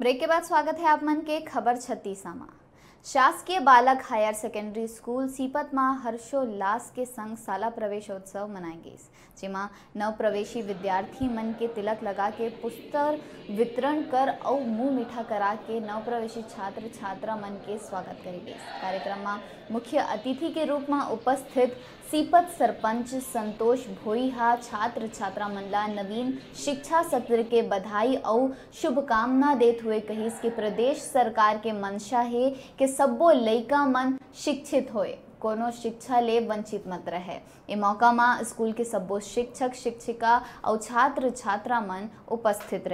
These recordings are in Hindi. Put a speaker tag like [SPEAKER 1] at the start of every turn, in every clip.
[SPEAKER 1] ब्रेक के बाद स्वागत है आप मन के खबर छत्तीसामा। शासकीय बालक हायर सेकेंडरी स्कूल सीपत में हर्षोल्लास के संग शाला प्रवेशोत्सव मनाई गई नव प्रवेशी विद्यार्थी मन के तिलक लगा के पुस्तक वितरण कर और मुँह मीठा करा के नव प्रवेशी छात्र छात्रा मन के स्वागत करी कार्यक्रम में मुख्य अतिथि के रूप में उपस्थित सीपत सरपंच संतोष भोईहा छात्र छात्रा मंडला, नवीन शिक्षा सत्र के बधाई और शुभकामना देते हुए कही कि प्रदेश सरकार के मंशा है कि सब्बो लइका मन शिक्षित होए। कोनो शिक्षा ले वंचित मत रहे। ए मौका में स्कूल के सब्बो शिक्षक, शिक्षिका और छात्र छात्रा मन उपस्थित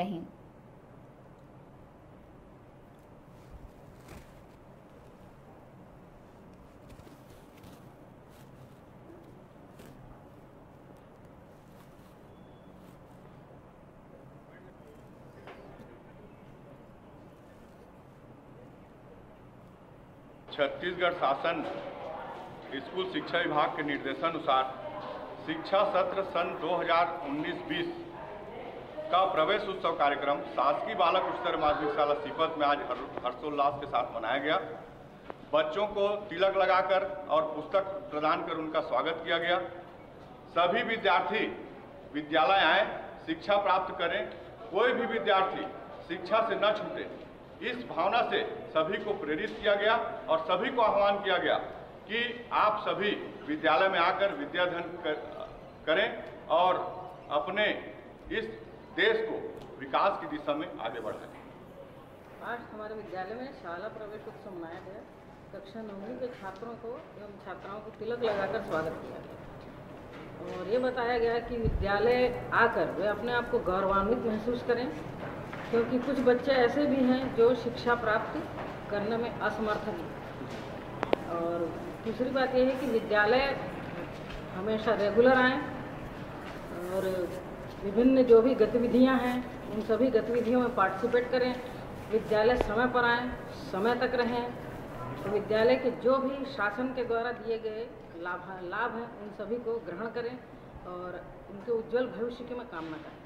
[SPEAKER 2] छत्तीसगढ़ शासन स्कूल शिक्षा विभाग के निर्देशानुसार शिक्षा सत्र सन 2019-20 का प्रवेश उत्सव कार्यक्रम शासकीय बालक उच्चतर माध्यमिक शाला सीपत में आज हर्षोल्लास के साथ मनाया गया। बच्चों को तिलक लगाकर और पुस्तक प्रदान कर उनका स्वागत किया गया। सभी विद्यार्थी विद्यालय आए, शिक्षा प्राप्त करें। कोई भी विद्यार्थी शिक्षा से न छूटे इस भावना से सभी को प्रेरित किया गया और सभी को आह्वान किया गया कि आप सभी विद्यालय में आकर विद्याधन कर, करें और अपने इस देश को विकास की दिशा में आगे बढ़ाएँ।
[SPEAKER 3] आज हमारे विद्यालय में शाला प्रवेश उत्सव मनाया गया। कक्षा नौवीं के छात्रों को एवं छात्राओं को तिलक लगाकर स्वागत किया गया। और ये बताया गया कि विद्यालय आकर वे अपने आप को गौरवान्वित महसूस करें। क्योंकि कुछ बच्चे ऐसे भी हैं जो शिक्षा प्राप्त करने में असमर्थ हैं। और दूसरी बात यह है कि विद्यालय हमेशा रेगुलर आएँ और विभिन्न जो भी गतिविधियाँ हैं, उन सभी गतिविधियों में पार्टिसिपेट करें। विद्यालय समय पर आएँ, समय तक रहें। तो विद्यालय के जो भी शासन के द्वारा दिए गए लाभ लाभ हैं, उन सभी को ग्रहण करें और उनके उज्जवल भविष्य की मैं कामना करता हूँ।